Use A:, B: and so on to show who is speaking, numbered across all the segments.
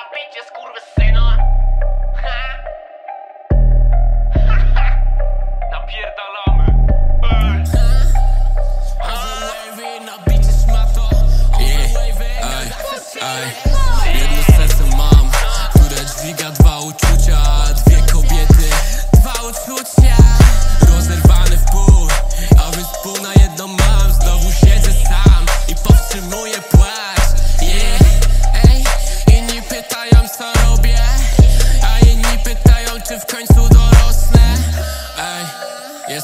A: tam będzie skurwysyno? Ha? Ha ha! Napierdalamy! Ej! Ej! Ej!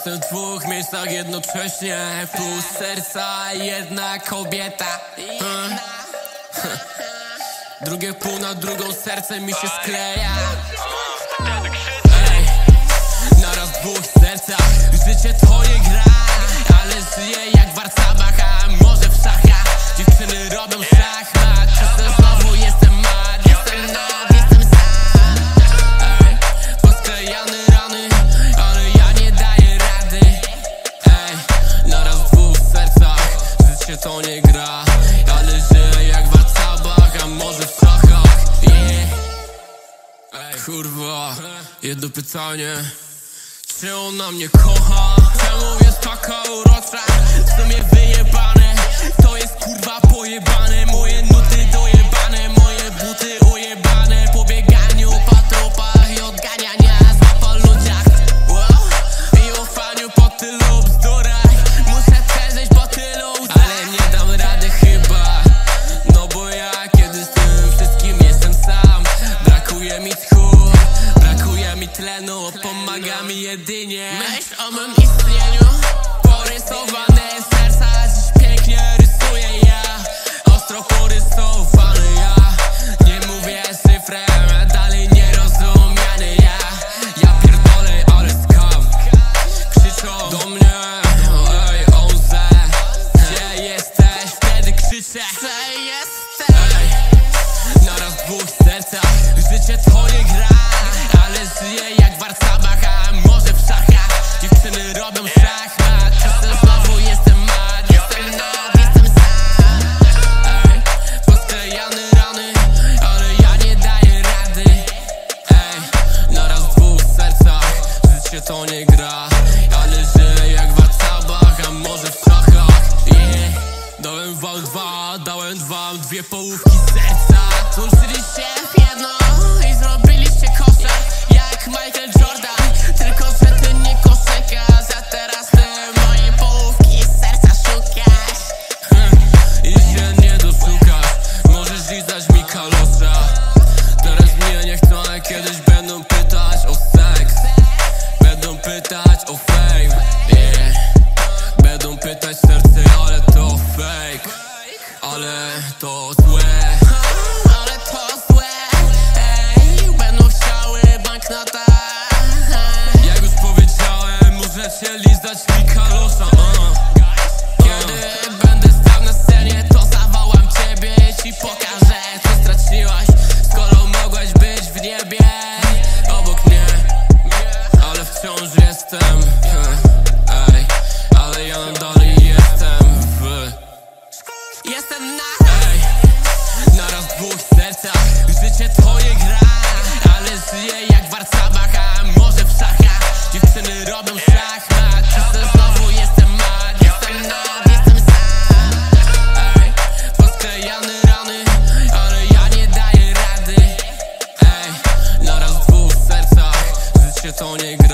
A: Jestem w dwóch miejscach jednocześnie Plus serca jedna kobieta. Hm. Drugie pół na drugą serce mi się skleja. Ej, naraz w dwóch sercach Życie twoje gra Ale żyję jak warcaba. gra Ale żyję jak w atabach, a może w flachach yeah. Kurwa, jedno pytanie Czy ona mnie kocha? Czemu jest taka urocza? W sumie wyjebane To jest kurwa pojebane moje nogi tlenu Pomaga mi jedynie. Myśl o mym istnieniu Porysowane serca dziś pięknie rysuję ja Ostro porysowany ja Nie mówię cyfrem, dalej nierozumiany ja. Ja pierdolę, ale skam. Krzyczą do mnie Ej, Oze Gdzie jesteś? Wtedy krzyczę Gdzie jesteś? Ej, naraz dwóch sercach Życie to Dwie połówki ale to złe. Ale to złe. Ej, będą chciały banknota. Jak już powiedziałem, możecie lizać mi kalosa Tony.